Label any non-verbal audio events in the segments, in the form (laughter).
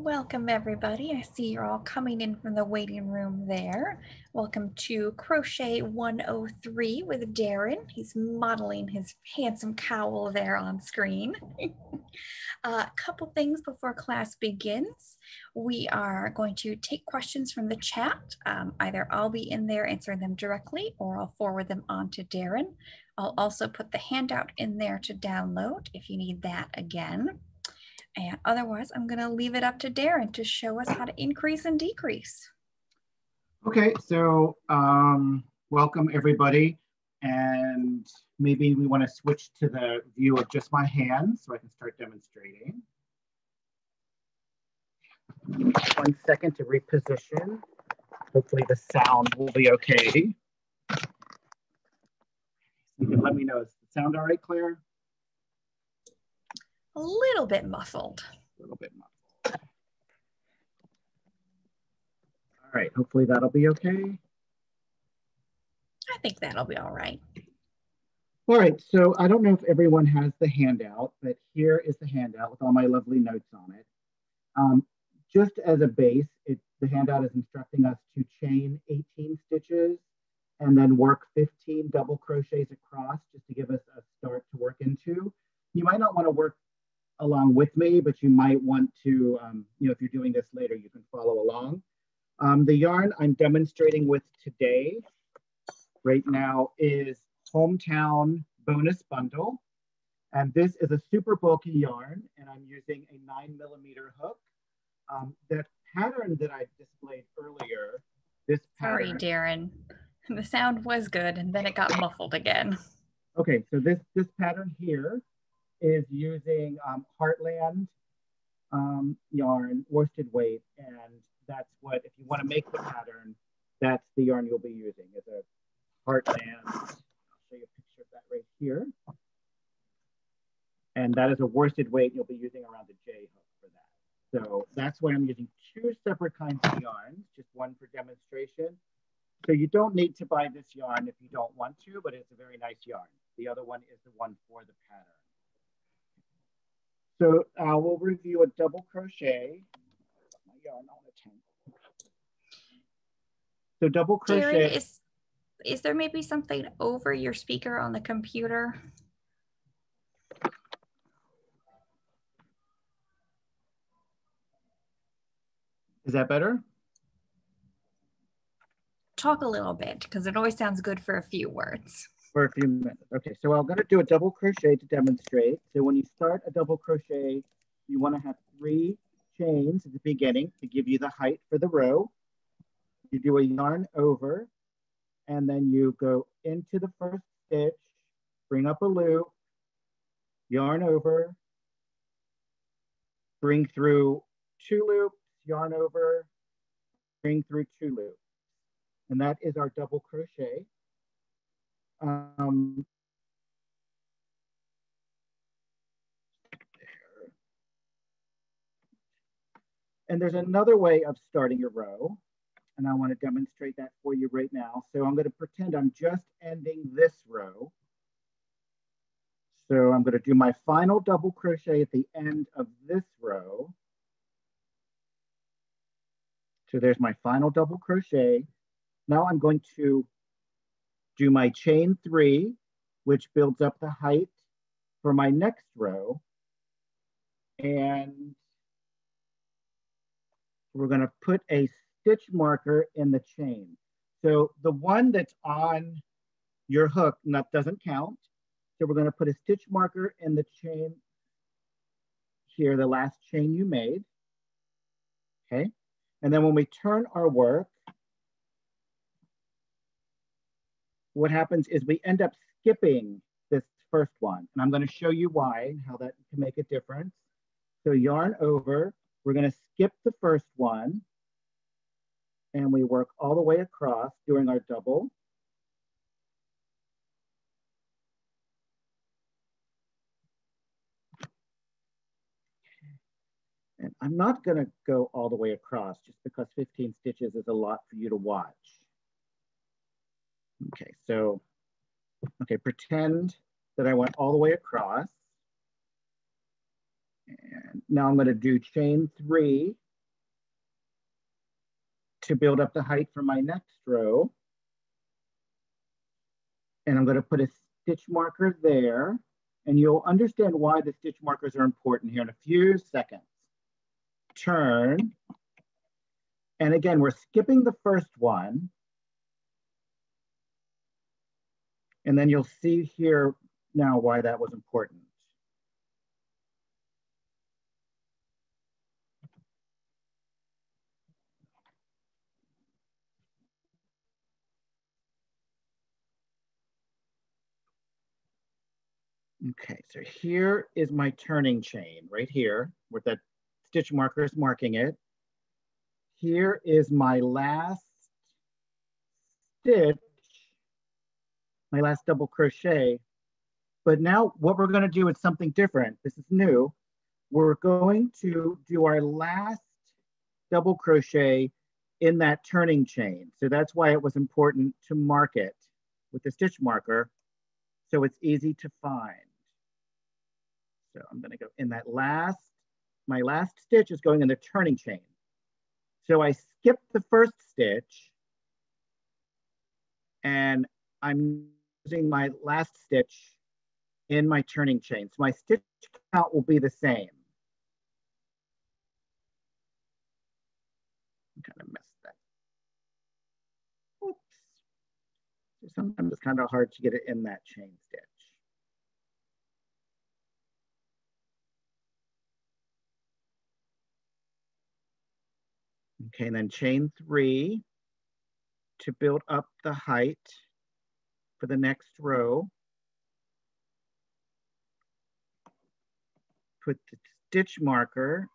Welcome everybody. I see you're all coming in from the waiting room there. Welcome to Crochet 103 with Darren. He's modeling his handsome cowl there on screen. A (laughs) uh, couple things before class begins. We are going to take questions from the chat. Um, either I'll be in there answering them directly or I'll forward them on to Darren. I'll also put the handout in there to download if you need that again. And otherwise, I'm going to leave it up to Darren to show us how to increase and decrease. Okay, so um, welcome everybody. And maybe we want to switch to the view of just my hands so I can start demonstrating. One second to reposition. Hopefully the sound will be okay. You can let me know, is the sound all right, Claire? A little bit muffled. A little bit muffled. All right, hopefully that'll be okay. I think that'll be all right. All right, so I don't know if everyone has the handout, but here is the handout with all my lovely notes on it. Um, just as a base, it, the handout is instructing us to chain 18 stitches and then work 15 double crochets across just to give us a start to work into. You might not want to work along with me, but you might want to, um, you know, if you're doing this later, you can follow along. Um, the yarn I'm demonstrating with today right now is Hometown Bonus Bundle. And this is a super bulky yarn, and I'm using a nine millimeter hook. Um, that pattern that I displayed earlier, this pattern. Sorry, Darren. The sound was good, and then it got muffled again. Okay, so this, this pattern here is using um, Heartland um, yarn, worsted weight, and that's what, if you want to make the pattern, that's the yarn you'll be using. It's a Heartland, I'll show you a picture of that right here. And that is a worsted weight you'll be using around the J hook for that. So that's why I'm using two separate kinds of yarns, just one for demonstration. So you don't need to buy this yarn if you don't want to, but it's a very nice yarn. The other one is the one for the pattern. So uh, we'll review a double crochet. So double crochet. Darren, is, is there maybe something over your speaker on the computer? Is that better? Talk a little bit because it always sounds good for a few words for a few minutes. Okay, so I'm gonna do a double crochet to demonstrate. So when you start a double crochet, you wanna have three chains at the beginning to give you the height for the row. You do a yarn over, and then you go into the first stitch, bring up a loop, yarn over, bring through two loops, yarn over, bring through two loops. And that is our double crochet. Um, and there's another way of starting a row, and I want to demonstrate that for you right now. So I'm going to pretend I'm just ending this row. So I'm going to do my final double crochet at the end of this row. So there's my final double crochet. Now I'm going to do my chain three, which builds up the height for my next row. And we're gonna put a stitch marker in the chain. So the one that's on your hook that doesn't count. So we're gonna put a stitch marker in the chain here, the last chain you made, okay? And then when we turn our work, what happens is we end up skipping this first one. And I'm gonna show you why, and how that can make a difference. So yarn over, we're gonna skip the first one and we work all the way across doing our double. And I'm not gonna go all the way across just because 15 stitches is a lot for you to watch. Okay, so, okay, pretend that I went all the way across. And now I'm going to do chain three to build up the height for my next row. And I'm going to put a stitch marker there. And you'll understand why the stitch markers are important here in a few seconds. Turn. And again, we're skipping the first one. And then you'll see here now why that was important. Okay, so here is my turning chain right here with that stitch marker is marking it. Here is my last stitch, my last double crochet. But now what we're gonna do is something different. This is new. We're going to do our last double crochet in that turning chain. So that's why it was important to mark it with the stitch marker so it's easy to find. So I'm gonna go in that last, my last stitch is going in the turning chain. So I skip the first stitch and I'm using my last stitch in my turning chain. So my stitch count will be the same. I kind of messed that. Oops. So sometimes it's kind of hard to get it in that chain stitch. Okay, and then chain three to build up the height for the next row. Put the stitch marker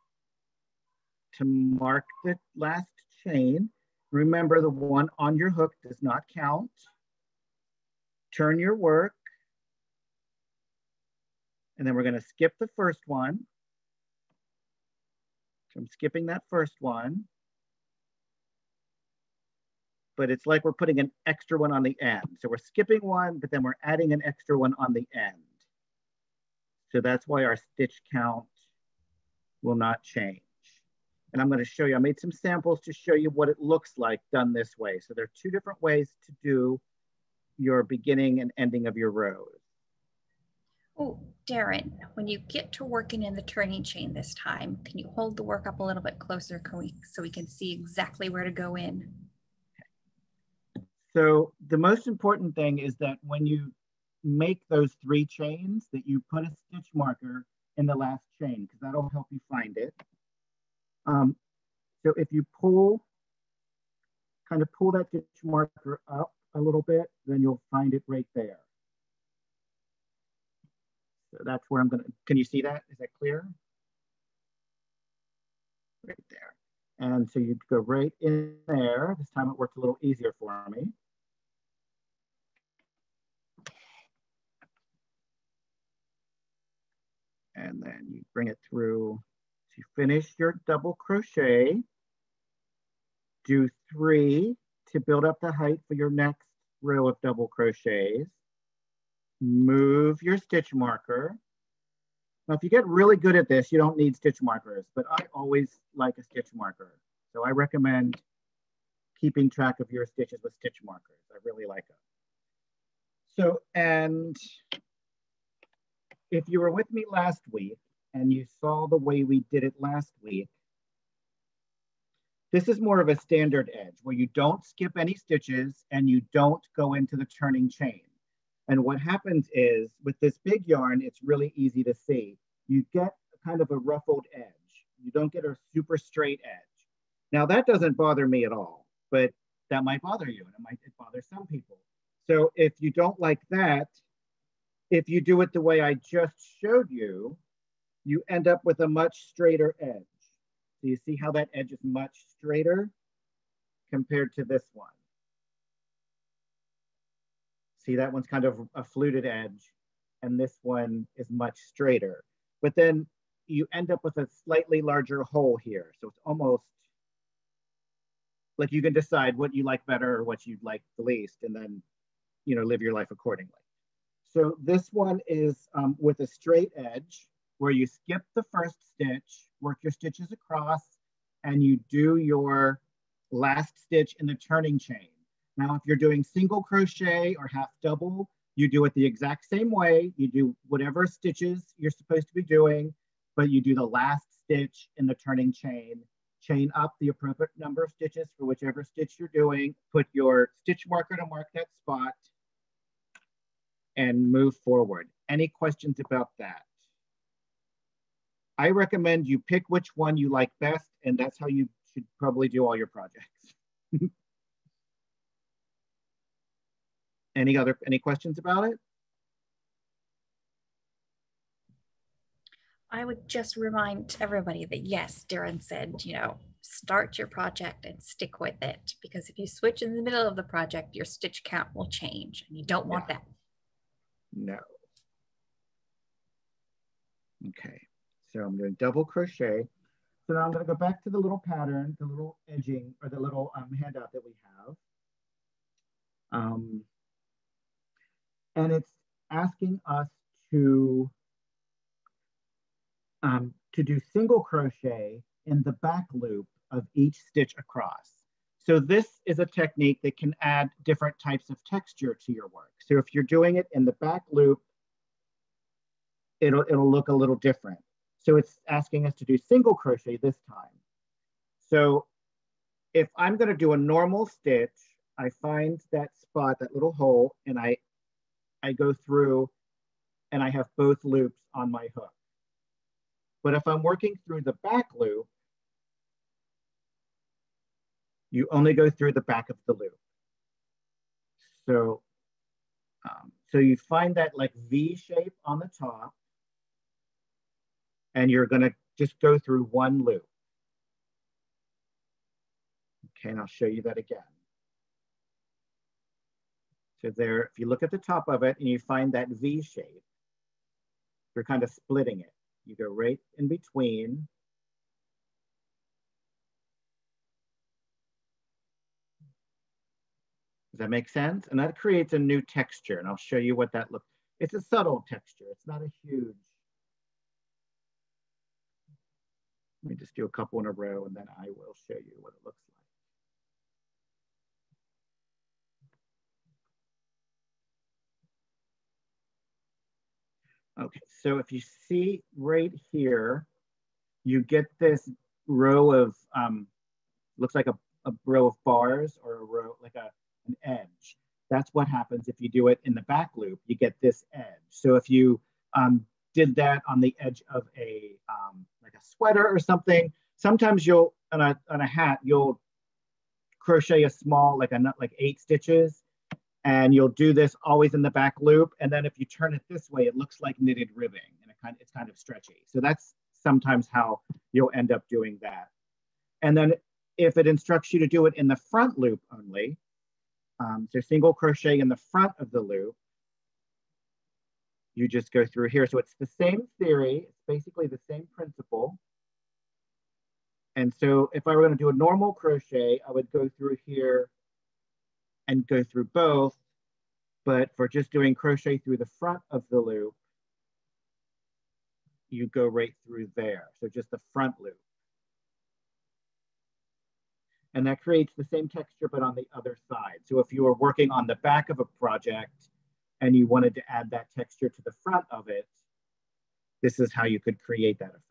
to mark the last chain. Remember the one on your hook does not count. Turn your work. And then we're gonna skip the first one. So I'm skipping that first one but it's like we're putting an extra one on the end. So we're skipping one, but then we're adding an extra one on the end. So that's why our stitch count will not change. And I'm gonna show you, I made some samples to show you what it looks like done this way. So there are two different ways to do your beginning and ending of your rows. Oh, Darren, when you get to working in the turning chain this time, can you hold the work up a little bit closer we, so we can see exactly where to go in? So the most important thing is that when you make those three chains that you put a stitch marker in the last chain because that'll help you find it. Um, so if you pull, kind of pull that stitch marker up a little bit, then you'll find it right there. So that's where I'm gonna, can you see that? Is that clear? Right there. And so you'd go right in there. This time it worked a little easier for me. And then you bring it through to finish your double crochet. Do three to build up the height for your next row of double crochets. Move your stitch marker. Now, if you get really good at this, you don't need stitch markers, but I always like a stitch marker. So I recommend keeping track of your stitches with stitch markers. I really like them. So, and if you were with me last week and you saw the way we did it last week, this is more of a standard edge where you don't skip any stitches and you don't go into the turning chain. And what happens is with this big yarn, it's really easy to see. You get kind of a ruffled edge. You don't get a super straight edge. Now that doesn't bother me at all, but that might bother you and it might bother some people. So if you don't like that, if you do it the way I just showed you, you end up with a much straighter edge. So you see how that edge is much straighter compared to this one. See, that one's kind of a fluted edge, and this one is much straighter. But then you end up with a slightly larger hole here. So it's almost like you can decide what you like better or what you'd like the least, and then, you know, live your life accordingly. So this one is um, with a straight edge where you skip the first stitch, work your stitches across, and you do your last stitch in the turning chain. Now, if you're doing single crochet or half double, you do it the exact same way. You do whatever stitches you're supposed to be doing, but you do the last stitch in the turning chain, chain up the appropriate number of stitches for whichever stitch you're doing, put your stitch marker to mark that spot, and move forward. Any questions about that? I recommend you pick which one you like best, and that's how you should probably do all your projects. (laughs) any other any questions about it? I would just remind everybody that yes, Darren said, you know, start your project and stick with it because if you switch in the middle of the project, your stitch count will change and you don't want yeah. that. No. Okay, so I'm to double crochet. So now I'm going to go back to the little pattern, the little edging or the little um, handout that we have. Um, and it's asking us to, um, to do single crochet in the back loop of each stitch across. So this is a technique that can add different types of texture to your work. So if you're doing it in the back loop, it'll, it'll look a little different. So it's asking us to do single crochet this time. So if I'm gonna do a normal stitch, I find that spot, that little hole, and I, I go through and I have both loops on my hook. But if I'm working through the back loop, you only go through the back of the loop. So, um, so you find that like V shape on the top and you're gonna just go through one loop. Okay, and I'll show you that again. So there, if you look at the top of it and you find that V shape, you're kind of splitting it. You go right in between Does that make sense? And that creates a new texture and I'll show you what that looks. It's a subtle texture. It's not a huge. Let me just do a couple in a row and then I will show you what it looks like. Okay, so if you see right here, you get this row of, um, looks like a, a row of bars or a row, like a an edge. That's what happens if you do it in the back loop, you get this edge. So if you um, did that on the edge of a, um, like a sweater or something, sometimes you'll, on a, on a hat, you'll crochet a small, like a like eight stitches, and you'll do this always in the back loop. And then if you turn it this way, it looks like knitted ribbing and it kind of, it's kind of stretchy. So that's sometimes how you'll end up doing that. And then if it instructs you to do it in the front loop only, um, so single crochet in the front of the loop. You just go through here. So it's the same theory. It's basically the same principle. And so if I were going to do a normal crochet, I would go through here and go through both. But for just doing crochet through the front of the loop, you go right through there. So just the front loop. And that creates the same texture, but on the other side. So if you were working on the back of a project and you wanted to add that texture to the front of it, this is how you could create that effect.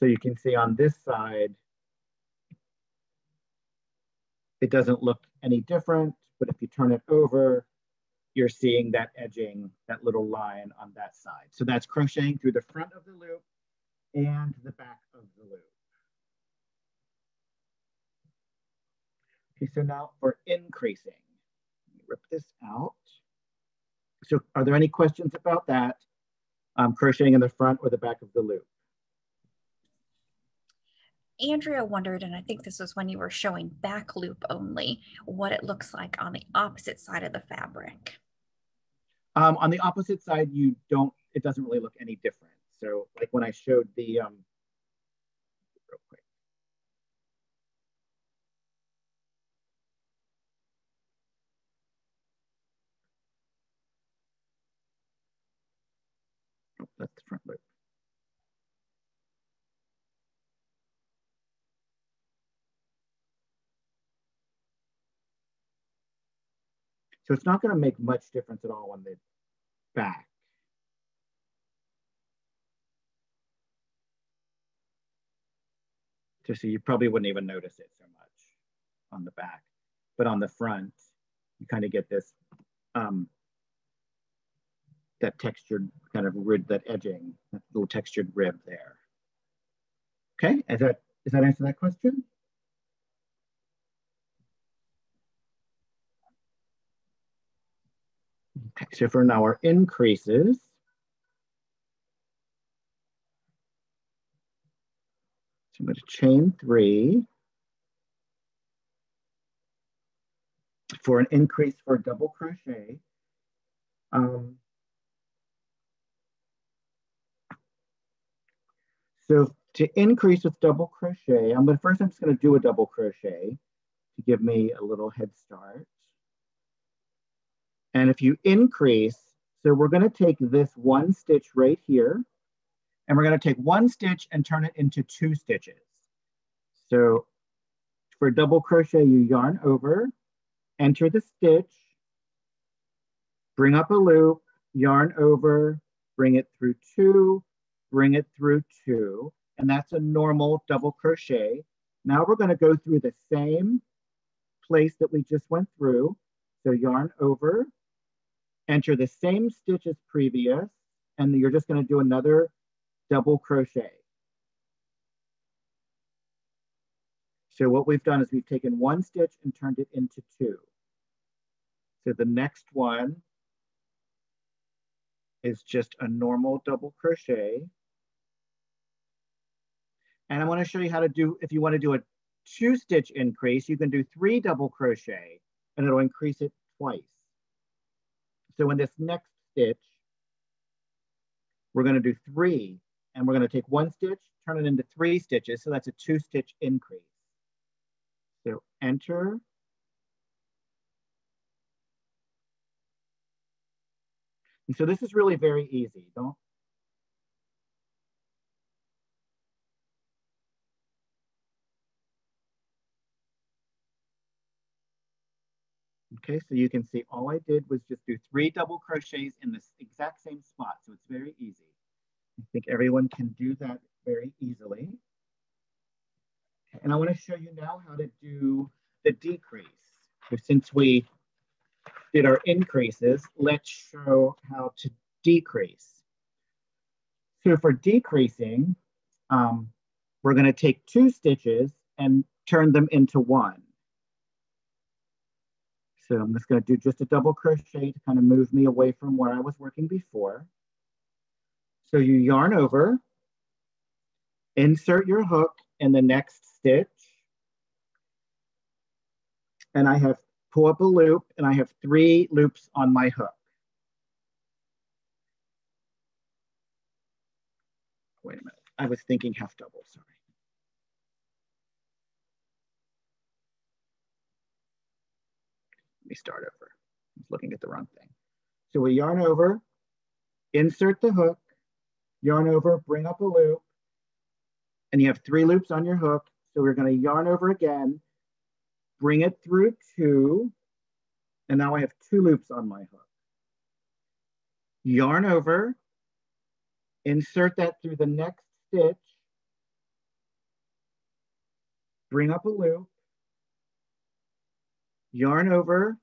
So you can see on this side, it doesn't look any different, but if you turn it over, you're seeing that edging, that little line on that side. So that's crocheting through the front of the loop and the back of the loop. Okay, so now for increasing, rip this out. So are there any questions about that? Um, crocheting in the front or the back of the loop? Andrea wondered, and I think this was when you were showing back loop only, what it looks like on the opposite side of the fabric. Um, on the opposite side, you don't, it doesn't really look any different. So like when I showed the, um, real quick. That's the front loop. So it's not going to make much difference at all on the back. So, you probably wouldn't even notice it so much on the back, but on the front, you kind of get this, um, that textured kind of rib, that edging, that little textured rib there. Okay, is that, does that answer that question? Okay, so for now our increases, so I'm going to chain three. For an increase for double crochet, um, so to increase with double crochet, I'm to first I'm just going to do a double crochet to give me a little head start. And if you increase, so we're gonna take this one stitch right here, and we're gonna take one stitch and turn it into two stitches. So for double crochet, you yarn over, enter the stitch, bring up a loop, yarn over, bring it through two, bring it through two, and that's a normal double crochet. Now we're gonna go through the same place that we just went through. So yarn over, enter the same stitch as previous, and you're just gonna do another double crochet. So what we've done is we've taken one stitch and turned it into two. So the next one is just a normal double crochet. And I wanna show you how to do, if you wanna do a two stitch increase, you can do three double crochet and it'll increase it twice. So in this next stitch, we're gonna do three and we're gonna take one stitch, turn it into three stitches. So that's a two stitch increase. So enter. And so this is really very easy. Don't Okay, so you can see all I did was just do three double crochets in the exact same spot. So it's very easy. I think everyone can do that very easily. And I wanna show you now how to do the decrease. So since we did our increases, let's show how to decrease. So for decreasing, um, we're gonna take two stitches and turn them into one. So I'm just going to do just a double crochet to kind of move me away from where I was working before. So you yarn over, insert your hook in the next stitch. And I have pull up a loop and I have three loops on my hook. Wait a minute, I was thinking half double, sorry. Me start over. I was looking at the wrong thing. So we yarn over, insert the hook, yarn over, bring up a loop, and you have three loops on your hook. So we're gonna yarn over again, bring it through two, and now I have two loops on my hook. Yarn over, insert that through the next stitch, bring up a loop, yarn over,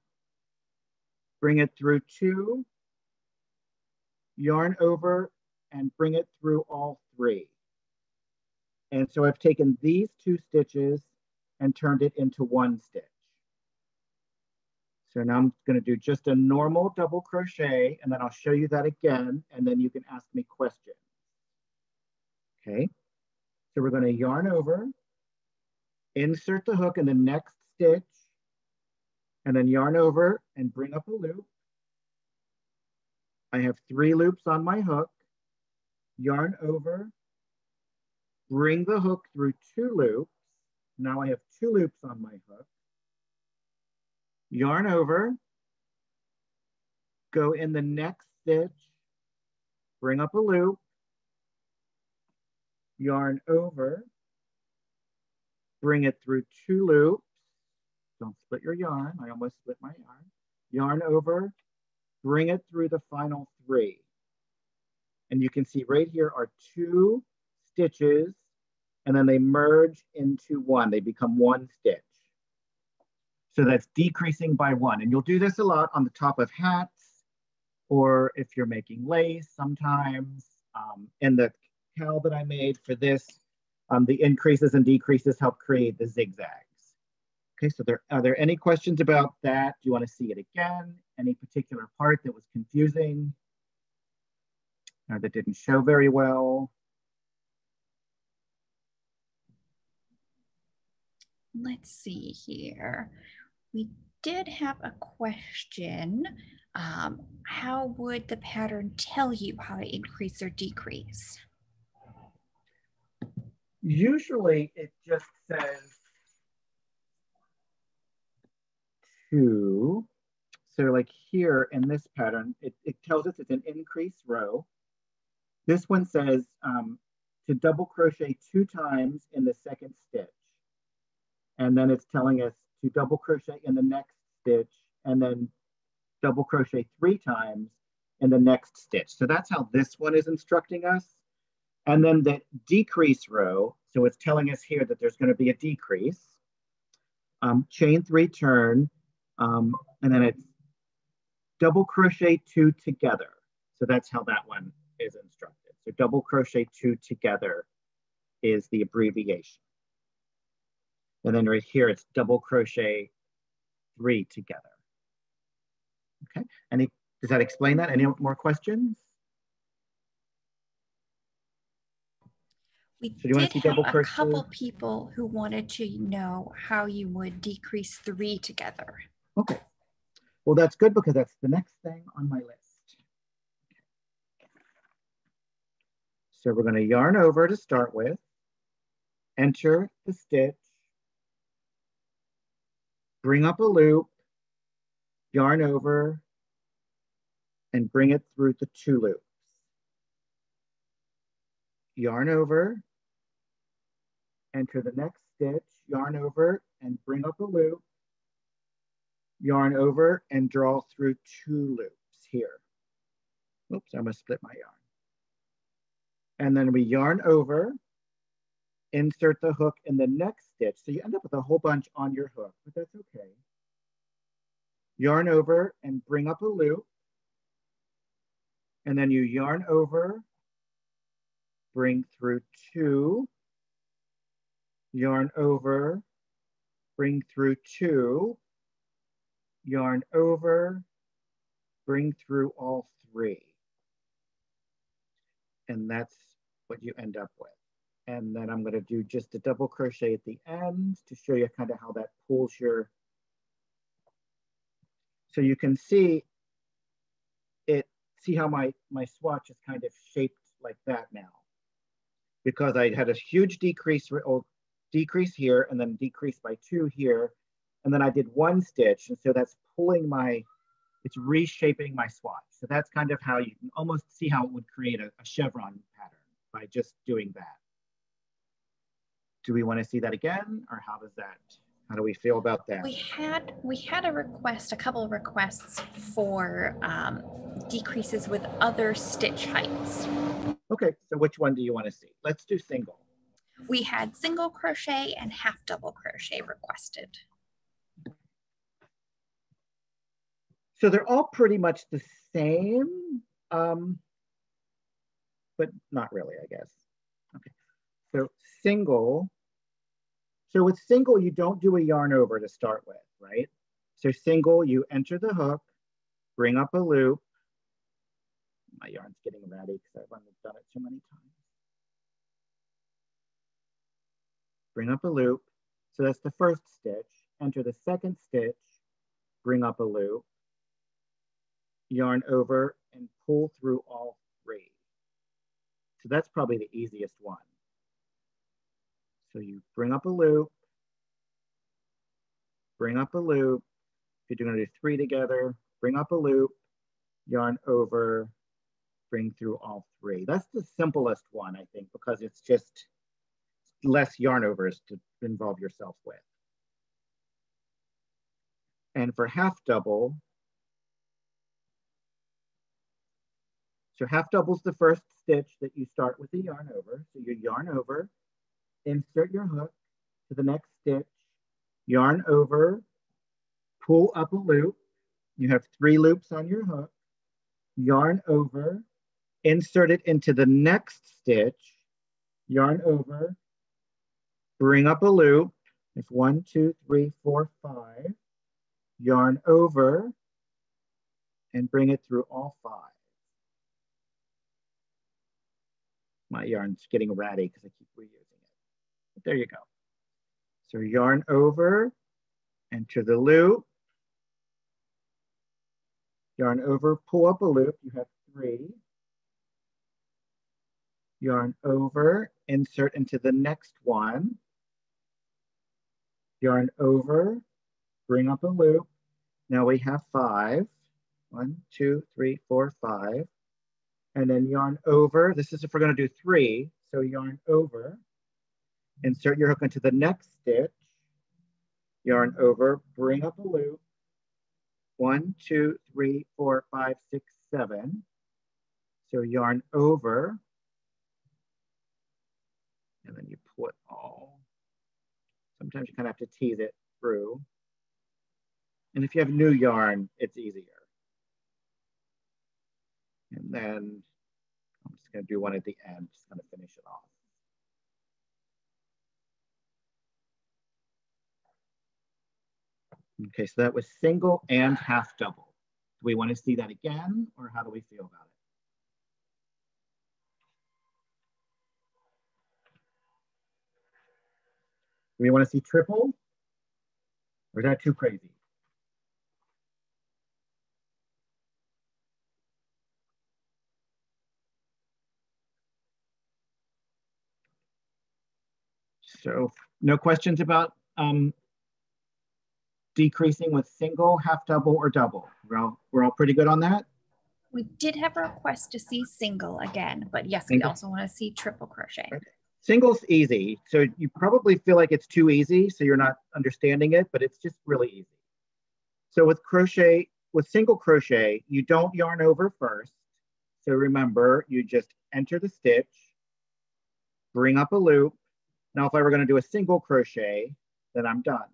bring it through two, yarn over, and bring it through all three. And so I've taken these two stitches and turned it into one stitch. So now I'm gonna do just a normal double crochet and then I'll show you that again and then you can ask me questions. Okay, so we're gonna yarn over, insert the hook in the next stitch, and then yarn over and bring up a loop. I have three loops on my hook, yarn over, bring the hook through two loops. Now I have two loops on my hook, yarn over, go in the next stitch, bring up a loop, yarn over, bring it through two loops. Don't split your yarn. I almost split my yarn. Yarn over, bring it through the final three. And you can see right here are two stitches and then they merge into one. They become one stitch. So that's decreasing by one. And you'll do this a lot on the top of hats or if you're making lace sometimes. Um, in the cowl that I made for this, um, the increases and decreases help create the zigzags. Okay, so there, are there any questions about that? Do you want to see it again? Any particular part that was confusing or that didn't show very well? Let's see here. We did have a question. Um, how would the pattern tell you how to increase or decrease? Usually it just says so like here in this pattern, it, it tells us it's an increased row. This one says um, to double crochet two times in the second stitch. And then it's telling us to double crochet in the next stitch and then double crochet three times in the next stitch. So that's how this one is instructing us. And then the decrease row, so it's telling us here that there's gonna be a decrease. Um, chain three turn, um, and then it's double crochet two together. So that's how that one is instructed. So double crochet two together is the abbreviation. And then right here, it's double crochet three together. Okay, any, does that explain that? Any more questions? We so did have a couple people who wanted to know how you would decrease three together. Okay. Well, that's good because that's the next thing on my list. So we're going to yarn over to start with, enter the stitch, bring up a loop, yarn over, and bring it through the two loops. Yarn over, enter the next stitch, yarn over, and bring up a loop, yarn over, and draw through two loops here. Oops, I'm gonna split my yarn. And then we yarn over, insert the hook in the next stitch. So you end up with a whole bunch on your hook, but that's okay. Yarn over and bring up a loop. And then you yarn over, bring through two, yarn over, bring through two, yarn over, bring through all three. And that's what you end up with. And then I'm gonna do just a double crochet at the end to show you kind of how that pulls your, so you can see it, see how my, my swatch is kind of shaped like that now. Because I had a huge decrease, decrease here and then decrease by two here. And then I did one stitch. And so that's pulling my, it's reshaping my swatch. So that's kind of how you can almost see how it would create a, a chevron pattern by just doing that. Do we want to see that again or how does that how do we feel about that? We had we had a request a couple of requests for um, decreases with other stitch heights. Okay so which one do you want to see? Let's do single. We had single crochet and half double crochet requested so they're all pretty much the same um, but not really i guess okay so single so with single, you don't do a yarn over to start with, right? So single, you enter the hook, bring up a loop. My yarn's getting ratty because I've done it too many times. Bring up a loop. So that's the first stitch. Enter the second stitch, bring up a loop, yarn over and pull through all three. So that's probably the easiest one. So you bring up a loop, bring up a loop. If you're gonna do three together, bring up a loop, yarn over, bring through all three. That's the simplest one, I think, because it's just less yarn overs to involve yourself with. And for half double, so half double is the first stitch that you start with the yarn over. So you yarn over, insert your hook to the next stitch, yarn over, pull up a loop. You have three loops on your hook, yarn over, insert it into the next stitch, yarn over, bring up a loop. It's one, two, three, four, five. Yarn over and bring it through all five. My yarn's getting ratty because I keep reusing it. But there you go. So yarn over, enter the loop, yarn over, pull up a loop, you have three. Yarn over, insert into the next one yarn over, bring up a loop. Now we have five. One, two, three, four, five. And then yarn over. This is if we're going to do three. So yarn over, insert your hook into the next stitch, yarn over, bring up a loop. One, two, three, four, five, six, seven. So yarn over, and then you put all Sometimes you kind of have to tease it through. And if you have new yarn, it's easier. And then I'm just gonna do one at the end, just gonna finish it off. Okay, so that was single and half double. Do we wanna see that again or how do we feel about it? Do we want to see triple? Or is that too crazy? So no questions about um, decreasing with single, half double, or double. We're all, we're all pretty good on that? We did have a request to see single again, but yes, single. we also want to see triple crochet. Okay. Single's easy. So you probably feel like it's too easy, so you're not understanding it, but it's just really easy. So with crochet, with single crochet, you don't yarn over first. So remember, you just enter the stitch, bring up a loop. Now, if I were gonna do a single crochet, then I'm done.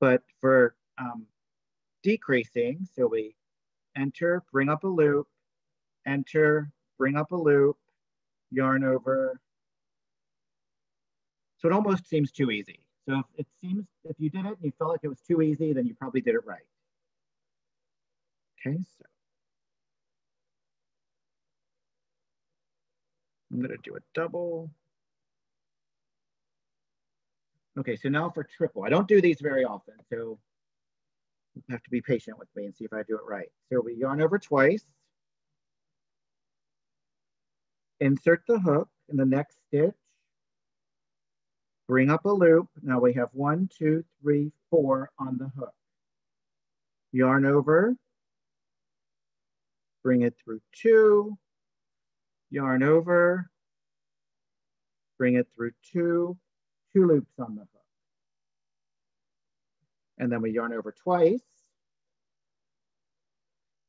But for um, decreasing, so we enter, bring up a loop, enter, bring up a loop, yarn over, so it almost seems too easy. So if it seems, if you did it and you felt like it was too easy, then you probably did it right. Okay, so. I'm gonna do a double. Okay, so now for triple. I don't do these very often, so you have to be patient with me and see if I do it right. So we yarn over twice, insert the hook in the next stitch, Bring up a loop. Now we have one, two, three, four on the hook. Yarn over. Bring it through two. Yarn over. Bring it through two. Two loops on the hook. And then we yarn over twice.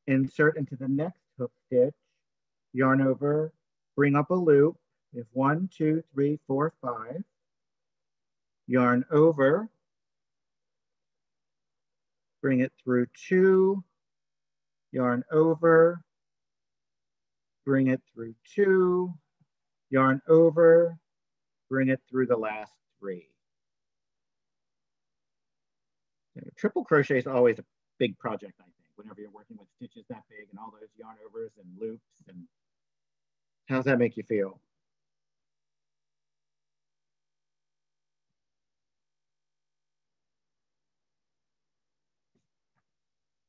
Insert into the next hook stitch. Yarn over. Bring up a loop. if one, two, three, four, five yarn over, bring it through two, yarn over, bring it through two, yarn over, bring it through the last three. triple crochet is always a big project, I think, whenever you're working with stitches that big and all those yarn overs and loops. And how's that make you feel?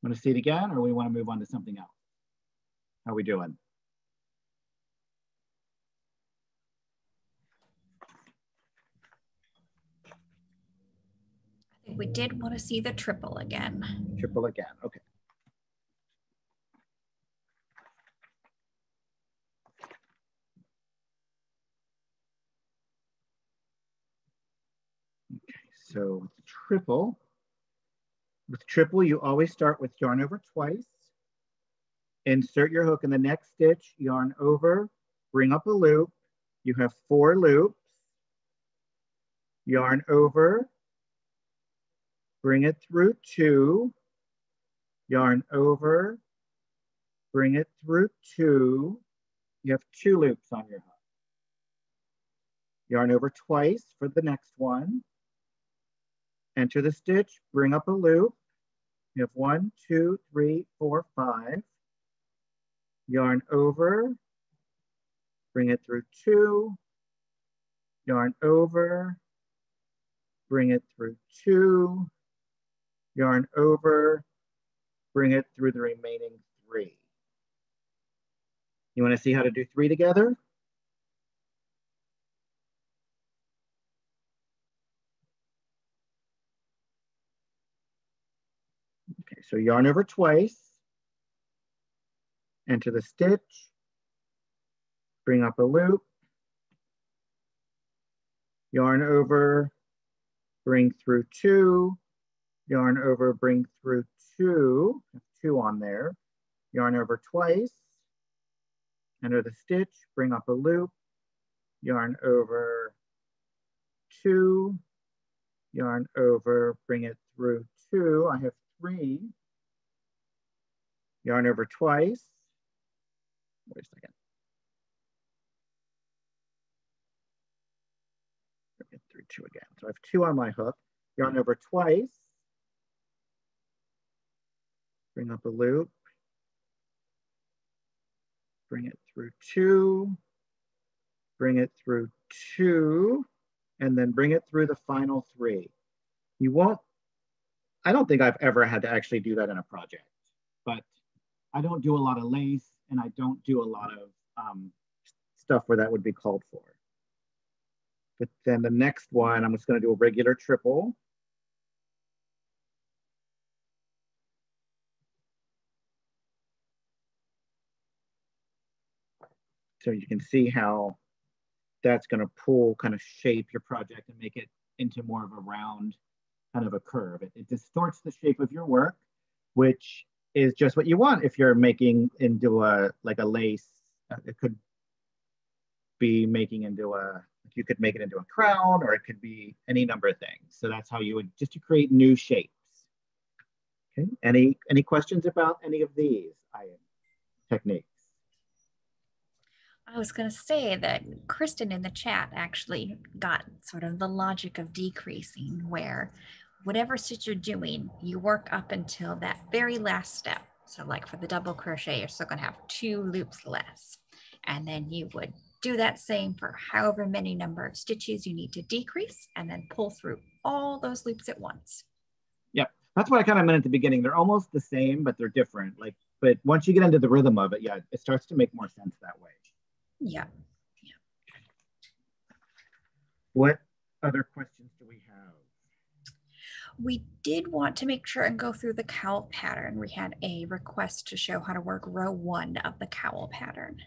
Want to see it again or we want to move on to something else? How are we doing? we did want to see the triple again. Triple again, okay. Okay, so with triple, with triple, you always start with yarn over twice, insert your hook in the next stitch, yarn over, bring up a loop, you have four loops, yarn over, bring it through two, yarn over, bring it through two. You have two loops on your hook. Yarn over twice for the next one. Enter the stitch, bring up a loop. You have one, two, three, four, five. Yarn over, bring it through two. Yarn over, bring it through two. Yarn over, bring it through the remaining three. You wanna see how to do three together? Okay, so yarn over twice, enter the stitch, bring up a loop, yarn over, bring through two, yarn over, bring through two, two on there, yarn over twice, enter the stitch, bring up a loop, yarn over two, yarn over, bring it through two. I have three. Yarn over twice. Wait a second. Bring it through two again. So I have two on my hook. Yarn over twice. Bring up a loop. Bring it through two. Bring it through two. And then bring it through the final three. You won't I don't think I've ever had to actually do that in a project, but I don't do a lot of lace and I don't do a lot of um, stuff where that would be called for. But then the next one, I'm just gonna do a regular triple. So you can see how that's gonna pull, kind of shape your project and make it into more of a round kind of a curve. It, it distorts the shape of your work, which is just what you want if you're making into a like a lace. It could be making into a you could make it into a crown or it could be any number of things. So that's how you would just to create new shapes. Okay. Any any questions about any of these I techniques? I was going to say that Kristen in the chat actually got sort of the logic of decreasing, where whatever stitch you're doing, you work up until that very last step. So like for the double crochet, you're still gonna have two loops less. And then you would do that same for however many number of stitches you need to decrease and then pull through all those loops at once. Yep, that's what I kind of meant at the beginning. They're almost the same, but they're different. Like, but once you get into the rhythm of it, yeah, it starts to make more sense that way. Yeah. yeah. What other questions do we have? We did want to make sure and go through the cowl pattern. We had a request to show how to work row one of the cowl pattern.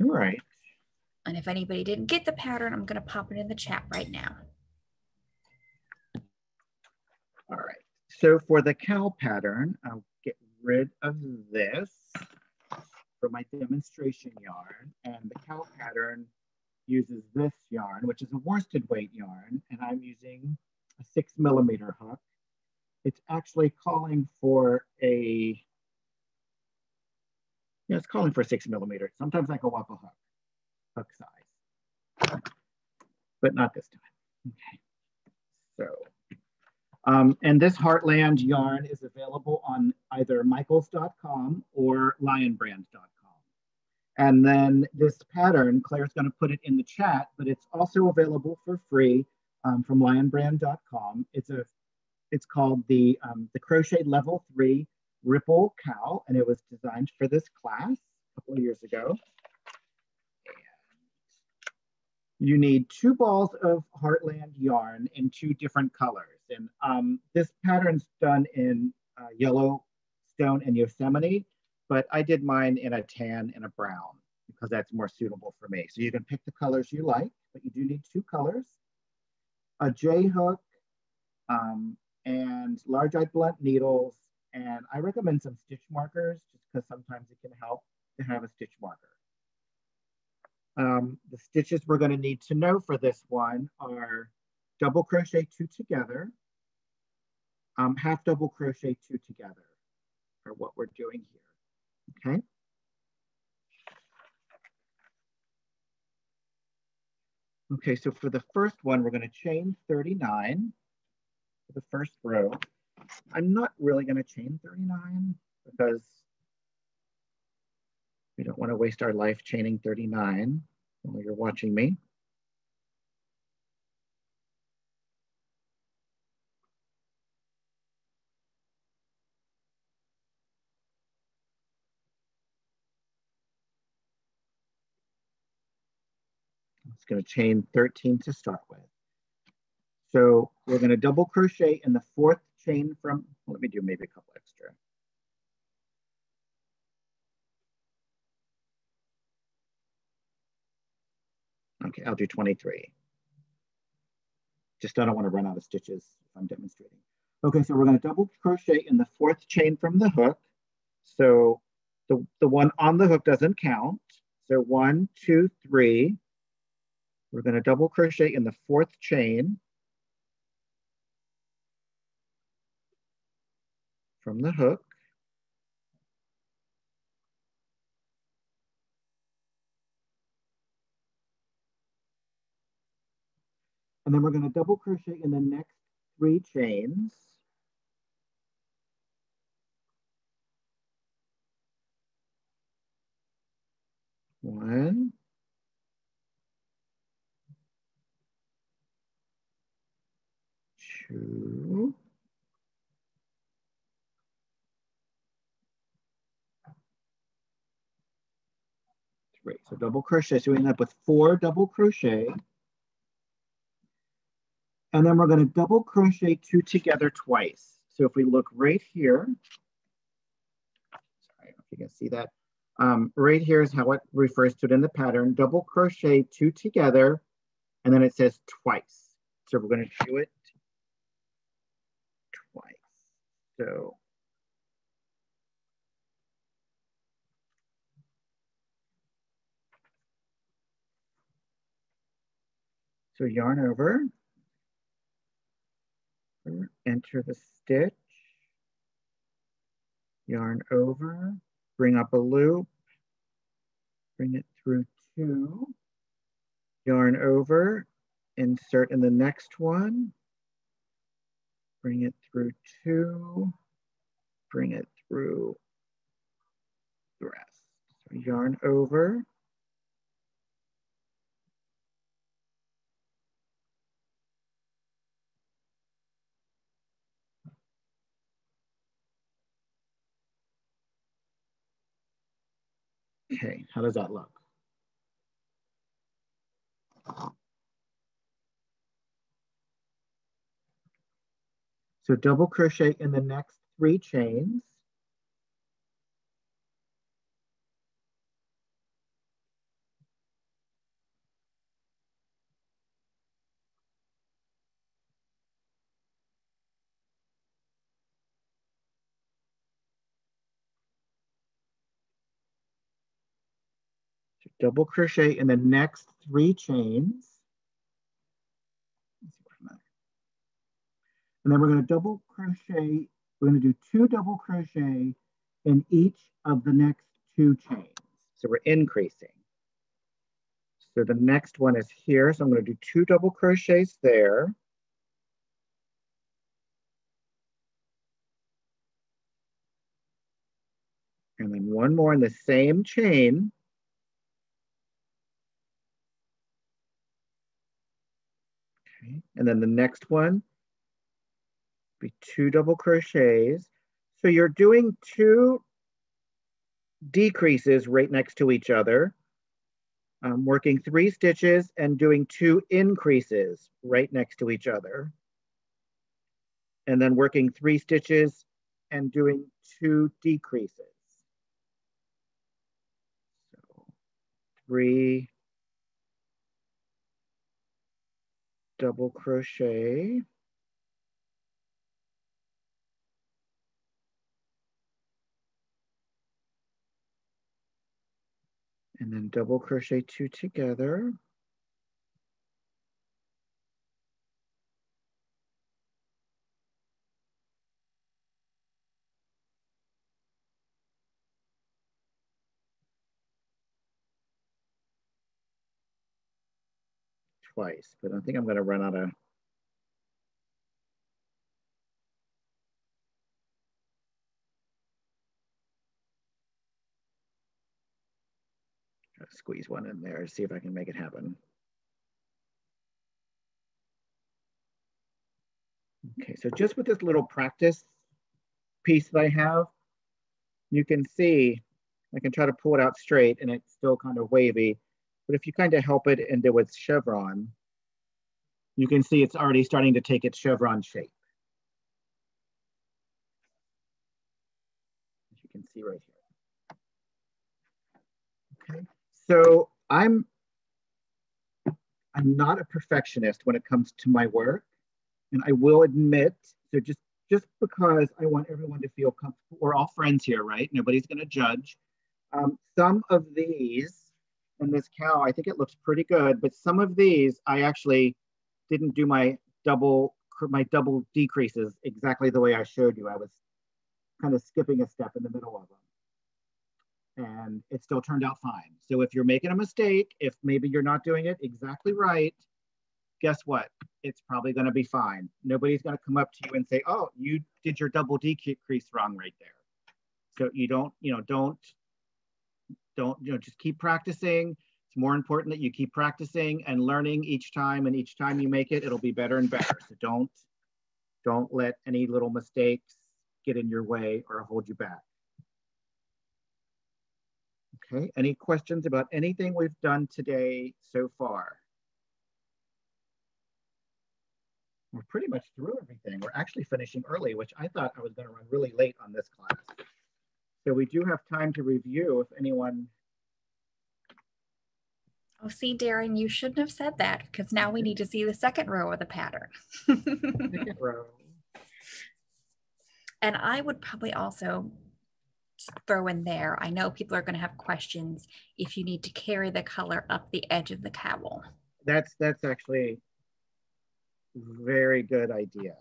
All right. And if anybody didn't get the pattern, I'm going to pop it in the chat right now. All right. So for the cowl pattern, I'll get rid of this for my demonstration yarn. And the cowl pattern uses this yarn, which is a worsted weight yarn. And I'm using a six millimeter hook. It's actually calling for a, yeah, it's calling for six millimeter. Sometimes I go up a hook, hook size, but not this time. Okay, so, um, and this Heartland yarn is available on either michaels.com or lionbrand.com. And then this pattern, Claire's gonna put it in the chat, but it's also available for free um, from lionbrand.com. It's a, it's called the um, the Crochet Level Three Ripple Cowl, and it was designed for this class a couple of years ago. And you need two balls of Heartland yarn in two different colors, and um, this pattern's done in uh, yellow stone and Yosemite, but I did mine in a tan and a brown because that's more suitable for me. So you can pick the colors you like, but you do need two colors. a J hook, um, and large eye blunt needles. And I recommend some stitch markers just because sometimes it can help to have a stitch marker. Um, the stitches we're going to need to know for this one are double crochet two together, um, half double crochet two together for what we're doing here, okay? Okay, so for the first one, we're gonna chain 39 for the first row. I'm not really gonna chain 39 because don't wanna waste our life chaining 39 while you're watching me. It's going to chain 13 to start with. So we're going to double crochet in the fourth chain from, let me do maybe a couple extra. Okay, I'll do 23. Just I don't want to run out of stitches if I'm demonstrating. Okay, so we're going to double crochet in the fourth chain from the hook. So the, the one on the hook doesn't count. So one, two, three, we're going to double crochet in the fourth chain from the hook. And then we're going to double crochet in the next three chains. One, two, three. So double crochet. So we end up with four double crochet. And then we're going to double crochet two together twice. So if we look right here, sorry, if you can see that. Um, right here is how it refers to it in the pattern. Double crochet two together, and then it says twice. So we're going to do it So So yarn over, enter the stitch, yarn over, bring up a loop, bring it through two, yarn over, insert in the next one, bring it through two, bring it through the rest. So yarn over. Okay, how does that look? So double crochet in the next three chains. Double crochet in the next three chains. And then we're going to double crochet, we're going to do two double crochet in each of the next two chains. So we're increasing. So the next one is here. So I'm going to do two double crochets there. And then one more in the same chain. Okay. And then the next one be two double crochets. So you're doing two decreases right next to each other, um, working three stitches and doing two increases right next to each other. And then working three stitches and doing two decreases. So three, double crochet. And then double crochet two together. Twice, but I think I'm going to run out of squeeze one in there, see if I can make it happen. Okay, so just with this little practice piece that I have, you can see, I can try to pull it out straight and it's still kind of wavy. But if you kind of help it into its chevron, you can see it's already starting to take its chevron shape. As you can see right here. Okay, so I'm, I'm not a perfectionist when it comes to my work. And I will admit, so just, just because I want everyone to feel comfortable, we're all friends here, right? Nobody's gonna judge. Um, some of these and this cowl, I think it looks pretty good, but some of these I actually didn't do my double my double decreases exactly the way I showed you. I was kind of skipping a step in the middle of them. And it still turned out fine. So if you're making a mistake, if maybe you're not doing it exactly right, guess what? It's probably going to be fine. Nobody's going to come up to you and say, "Oh, you did your double decrease wrong right there." So you don't, you know, don't don't, you know, just keep practicing. It's more important that you keep practicing and learning each time. And each time you make it, it'll be better and better. So don't, don't let any little mistakes get in your way or hold you back. Okay, any questions about anything we've done today so far? We're pretty much through everything. We're actually finishing early, which I thought I was gonna run really late on this class. So we do have time to review if anyone. Oh, see, Darren, you shouldn't have said that because now we need to see the second row of the pattern. second (laughs) row. And I would probably also throw in there, I know people are going to have questions if you need to carry the color up the edge of the cowl. That's that's actually very good idea.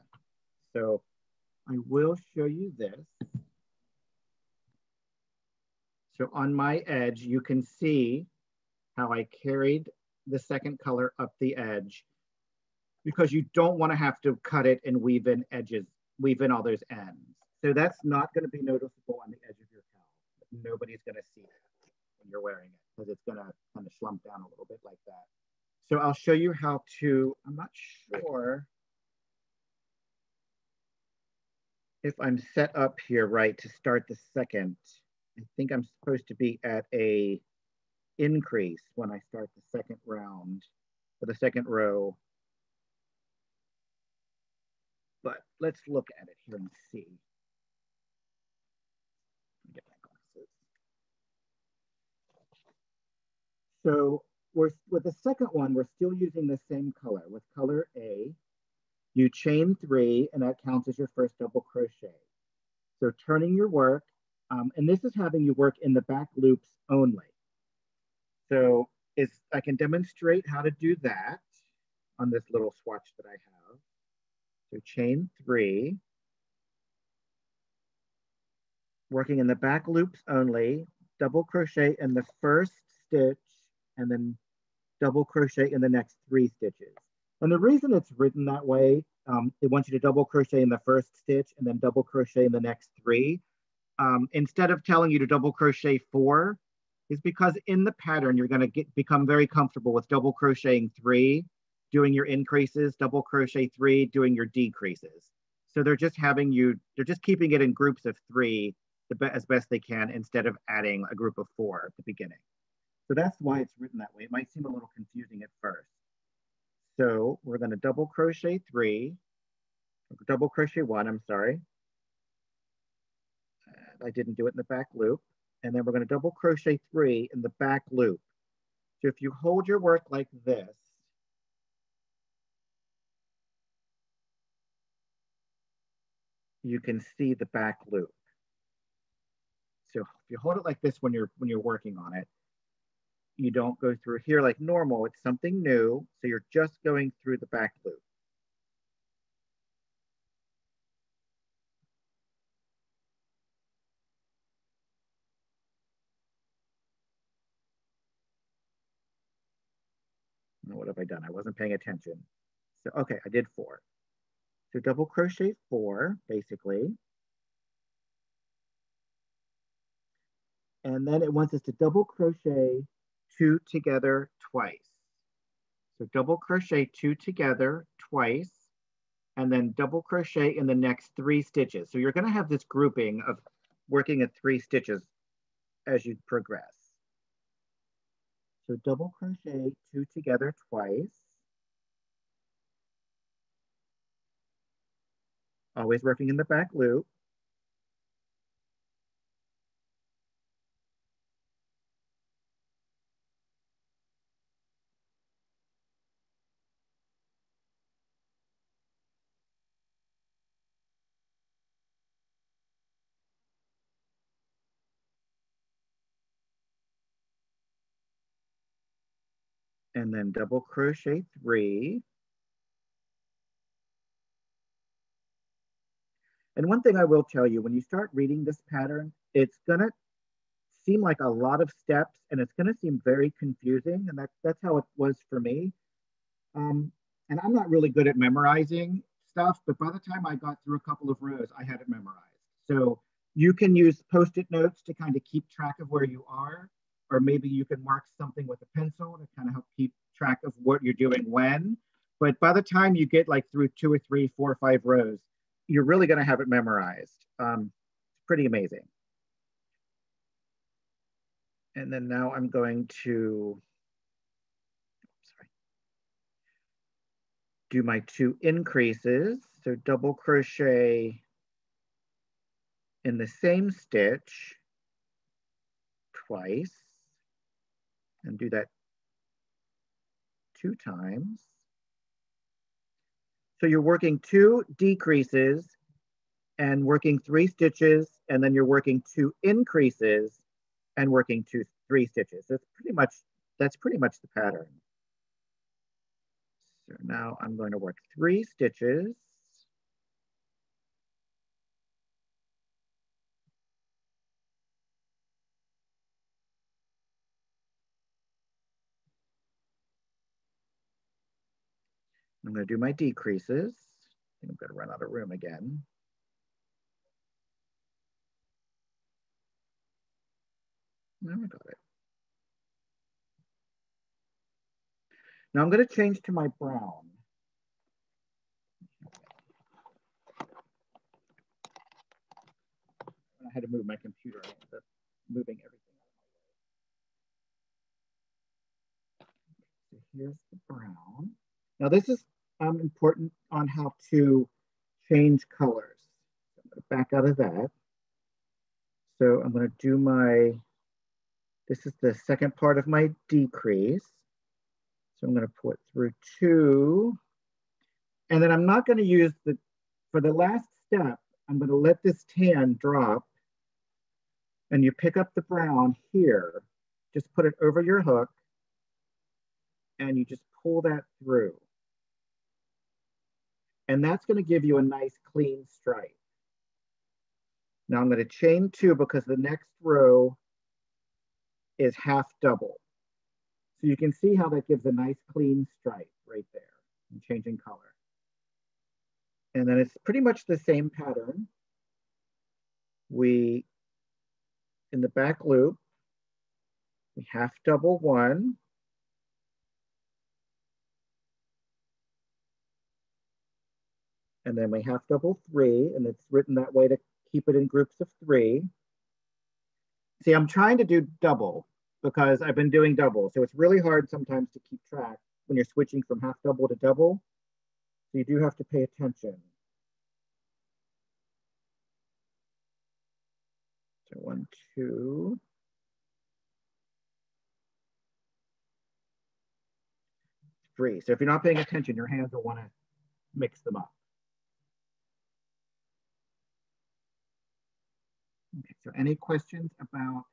So I will show you this. So on my edge, you can see how I carried the second color up the edge because you don't want to have to cut it and weave in edges, weave in all those ends. So that's not going to be noticeable on the edge of your cowl. Nobody's going to see it when you're wearing it because it's going to kind of slump down a little bit like that. So I'll show you how to, I'm not sure if I'm set up here right to start the second. I think I'm supposed to be at a increase when I start the second round for the second row. But let's look at it here and see. Get my glasses. So we're, with the second one, we're still using the same color. With color A, you chain three, and that counts as your first double crochet. So turning your work um, and this is having you work in the back loops only. So is I can demonstrate how to do that on this little swatch that I have. So chain three, working in the back loops only, double crochet in the first stitch and then double crochet in the next three stitches. And the reason it's written that way, um, it wants you to double crochet in the first stitch and then double crochet in the next three um, instead of telling you to double crochet four, is because in the pattern, you're gonna get become very comfortable with double crocheting three, doing your increases, double crochet three, doing your decreases. So they're just having you, they're just keeping it in groups of three the, as best they can instead of adding a group of four at the beginning. So that's why it's written that way. It might seem a little confusing at first. So we're gonna double crochet three, double crochet one, I'm sorry, I didn't do it in the back loop. And then we're gonna double crochet three in the back loop. So if you hold your work like this, you can see the back loop. So if you hold it like this when you're when you're working on it, you don't go through here like normal. It's something new. So you're just going through the back loop. I done? I wasn't paying attention. So, okay, I did four. So double crochet four, basically. And then it wants us to double crochet two together twice. So double crochet two together twice, and then double crochet in the next three stitches. So you're gonna have this grouping of working at three stitches as you progress. So double crochet two together twice. Always working in the back loop. And then double crochet three. And one thing I will tell you, when you start reading this pattern, it's gonna seem like a lot of steps and it's gonna seem very confusing. And that, that's how it was for me. Um, and I'm not really good at memorizing stuff, but by the time I got through a couple of rows, I had it memorized. So you can use post-it notes to kind of keep track of where you are or maybe you can mark something with a pencil to kind of help keep track of what you're doing when. But by the time you get like through two or three, four or five rows, you're really going to have it memorized. Um, it's pretty amazing. And then now I'm going to sorry, do my two increases. So double crochet in the same stitch twice and do that two times. So you're working two decreases and working three stitches, and then you're working two increases and working two, three stitches. That's pretty much, that's pretty much the pattern. So now I'm going to work three stitches To do my decreases. I think I'm going to run out of room again. Now I got it. Now I'm going to change to my brown. I had to move my computer. I ended up moving everything here's the brown. Now this is um, important on how to change colors. Back out of that. So I'm going to do my, this is the second part of my decrease. So I'm going to put through two. And then I'm not going to use the, for the last step, I'm going to let this tan drop and you pick up the brown here, just put it over your hook and you just pull that through. And that's gonna give you a nice clean stripe. Now I'm gonna chain two because the next row is half double. So you can see how that gives a nice clean stripe right there. Changing color. And then it's pretty much the same pattern. We, in the back loop, we half double one, and then we half double three, and it's written that way to keep it in groups of three. See, I'm trying to do double because I've been doing double. So it's really hard sometimes to keep track when you're switching from half double to double. So you do have to pay attention. So one, two. Three. So if you're not paying attention, your hands will want to mix them up. So any questions about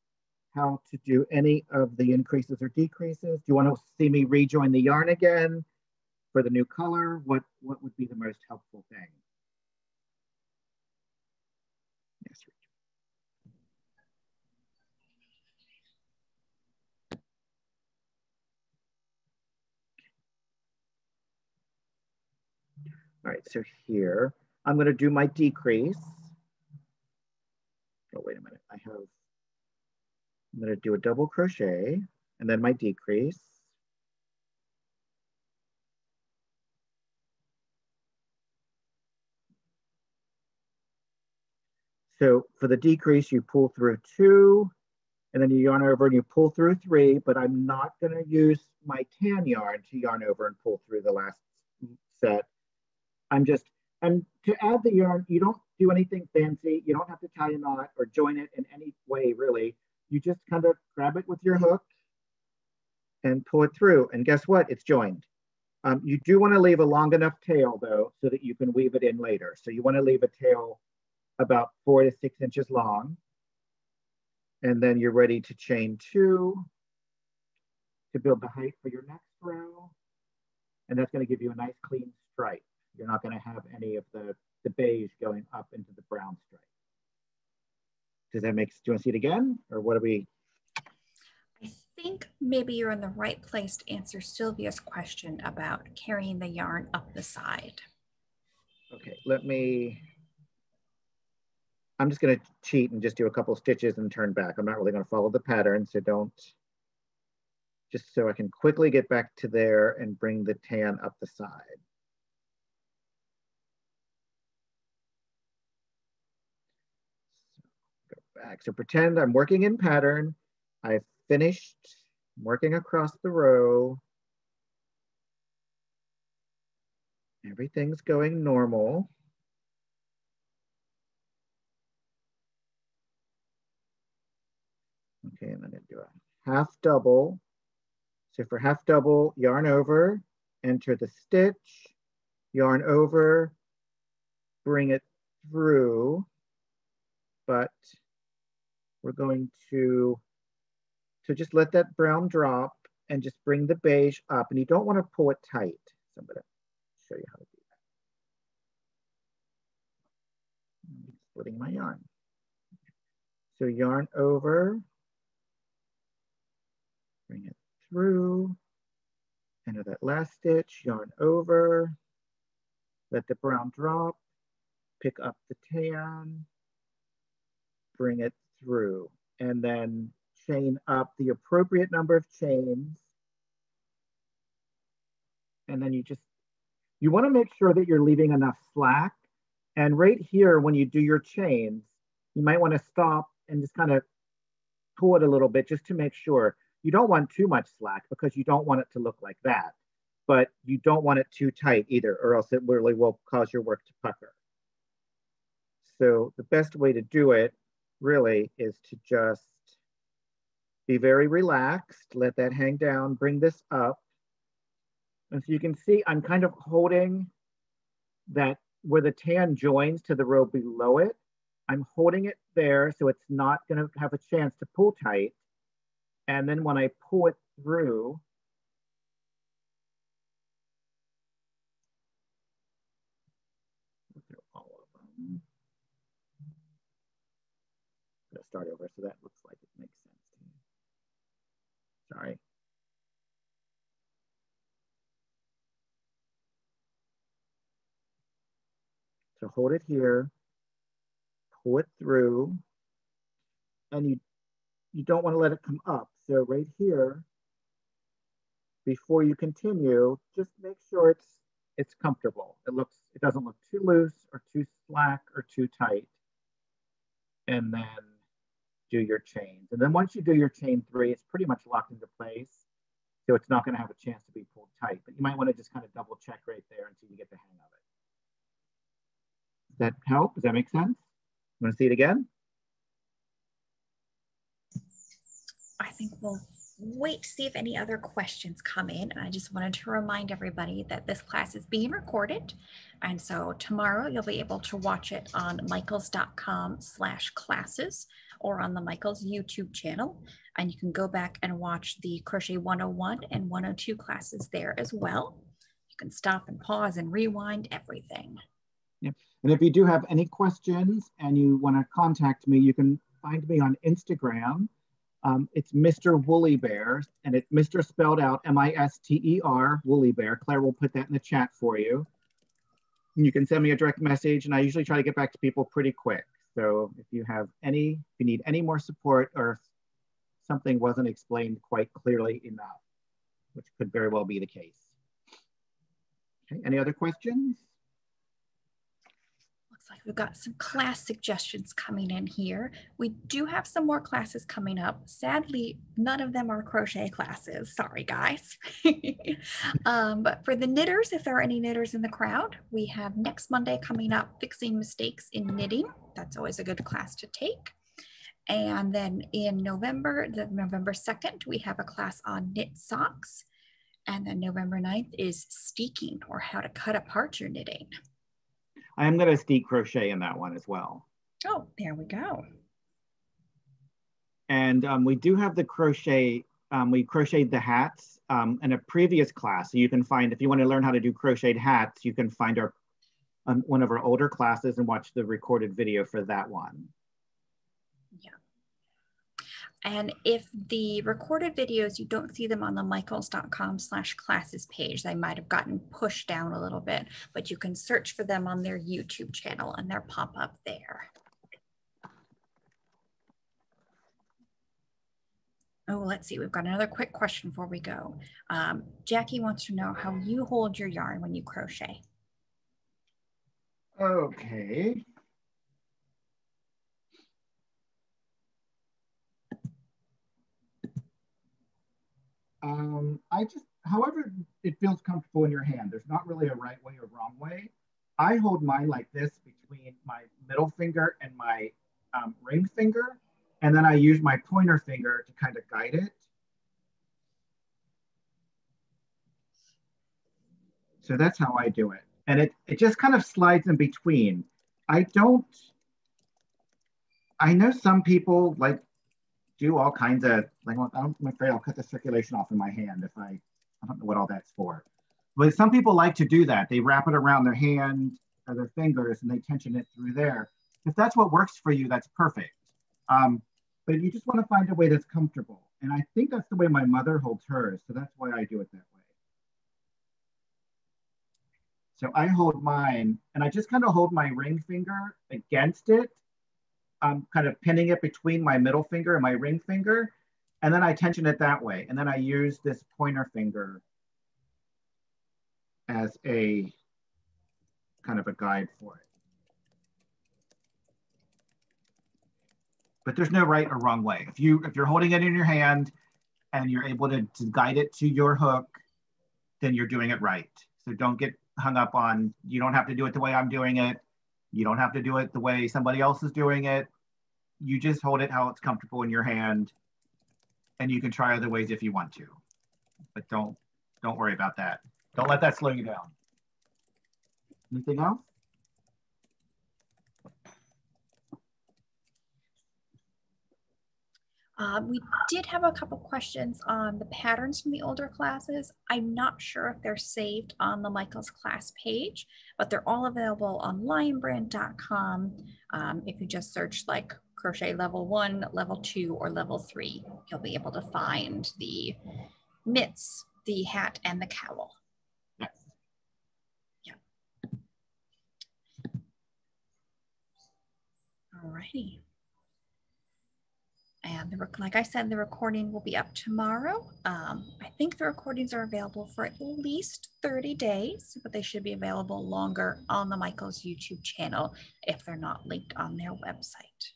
how to do any of the increases or decreases? Do you want to see me rejoin the yarn again for the new color? What, what would be the most helpful thing? Yes. All right, so here, I'm gonna do my decrease. Oh, wait a minute, I have I'm to do a double crochet and then my decrease. So for the decrease, you pull through two, and then you yarn over and you pull through three, but I'm not gonna use my tan yarn to yarn over and pull through the last set. I'm just, and to add the yarn, you don't do anything fancy. You don't have to tie a knot or join it in any way, really you just kind of grab it with your hook and pull it through. And guess what? It's joined. Um, you do want to leave a long enough tail though, so that you can weave it in later. So you want to leave a tail about four to six inches long. And then you're ready to chain two to build the height for your next row. And that's going to give you a nice clean stripe. You're not going to have any of the, the beige going up into the brown stripe. Does that make, do you want to see it again? Or what do we? I think maybe you're in the right place to answer Sylvia's question about carrying the yarn up the side. Okay, let me, I'm just gonna cheat and just do a couple stitches and turn back. I'm not really gonna follow the pattern, so don't, just so I can quickly get back to there and bring the tan up the side. Back. So pretend I'm working in pattern. I've finished working across the row. Everything's going normal. Okay, and then do a half double. So for half double, yarn over, enter the stitch, yarn over, bring it through, but we're going to, to just let that brown drop and just bring the beige up. And you don't want to pull it tight. So I'm going to show you how to do that. splitting my yarn. So yarn over, bring it through, enter that last stitch, yarn over, let the brown drop, pick up the tan, bring it through and then chain up the appropriate number of chains. And then you just, you wanna make sure that you're leaving enough slack. And right here, when you do your chains, you might wanna stop and just kind of pull it a little bit just to make sure. You don't want too much slack because you don't want it to look like that, but you don't want it too tight either, or else it really will cause your work to pucker. So the best way to do it really is to just be very relaxed, let that hang down, bring this up. And so you can see I'm kind of holding that where the tan joins to the row below it, I'm holding it there so it's not gonna have a chance to pull tight. And then when I pull it through, start over. So that looks like it makes sense to me. Sorry. So hold it here, pull it through, and you, you don't want to let it come up. So right here, before you continue, just make sure it's it's comfortable. It looks, it doesn't look too loose or too slack or too tight. And then do your chains. And then once you do your chain three, it's pretty much locked into place. So it's not going to have a chance to be pulled tight, but you might want to just kind of double check right there until you get the hang of it. Does that help? Does that make sense? You Want to see it again? I think we'll wait to see if any other questions come in. And I just wanted to remind everybody that this class is being recorded. And so tomorrow you'll be able to watch it on michaels.com slash classes or on the Michaels YouTube channel. And you can go back and watch the Crochet 101 and 102 classes there as well. You can stop and pause and rewind everything. And if you do have any questions and you want to contact me, you can find me on Instagram. Um, it's Mr. Woolly Bear, and it's Mr. spelled out M-I-S-T-E-R, Woolly Bear. Claire will put that in the chat for you. And you can send me a direct message, and I usually try to get back to people pretty quick. So if you have any, if you need any more support or something wasn't explained quite clearly enough, which could very well be the case. Okay, any other questions? Looks like we've got some class suggestions coming in here. We do have some more classes coming up. Sadly, none of them are crochet classes. Sorry, guys. (laughs) um, but for the knitters, if there are any knitters in the crowd, we have next Monday coming up, Fixing Mistakes in Knitting. That's always a good class to take. And then in November, the November 2nd, we have a class on knit socks. And then November 9th is steeking or how to cut apart your knitting. I am going to steek crochet in that one as well. Oh, there we go. And um, we do have the crochet, um, we crocheted the hats um, in a previous class. So you can find, if you want to learn how to do crocheted hats, you can find our um, one of our older classes and watch the recorded video for that one. And if the recorded videos, you don't see them on the michaels.com slash classes page, they might have gotten pushed down a little bit, but you can search for them on their YouTube channel and they'll pop up there. Oh, let's see. We've got another quick question before we go. Um, Jackie wants to know how you hold your yarn when you crochet. Okay. Um, I just, however it feels comfortable in your hand. There's not really a right way or wrong way. I hold mine like this between my middle finger and my um, ring finger. And then I use my pointer finger to kind of guide it. So that's how I do it. And it, it just kind of slides in between. I don't, I know some people like do all kinds of like I'm afraid I'll cut the circulation off in my hand if I I don't know what all that's for. But some people like to do that. They wrap it around their hand or their fingers and they tension it through there. If that's what works for you, that's perfect. Um, but you just want to find a way that's comfortable. And I think that's the way my mother holds hers. So that's why I do it that way. So I hold mine and I just kind of hold my ring finger against it I'm kind of pinning it between my middle finger and my ring finger. And then I tension it that way. And then I use this pointer finger as a kind of a guide for it. But there's no right or wrong way. If you if you're holding it in your hand and you're able to, to guide it to your hook, then you're doing it right. So don't get hung up on you don't have to do it the way I'm doing it. You don't have to do it the way somebody else is doing it. You just hold it how it's comfortable in your hand and you can try other ways if you want to. But don't don't worry about that. Don't let that slow you down. Anything else? Um, we did have a couple questions on the patterns from the older classes. I'm not sure if they're saved on the Michaels class page, but they're all available on lionbrand.com. Um, if you just search like crochet level one, level two, or level three, you'll be able to find the mitts, the hat, and the cowl. Yes. Yeah. All righty. And the, like I said, the recording will be up tomorrow. Um, I think the recordings are available for at least 30 days, but they should be available longer on the Michaels YouTube channel if they're not linked on their website.